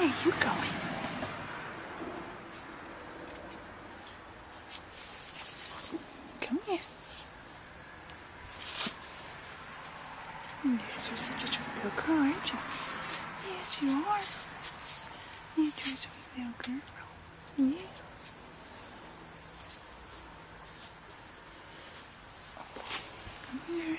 Where are you going? Come here. Mm, yes, you're such a little girl, aren't you? Yes, you are. You're such a little girl. Yes. Come here.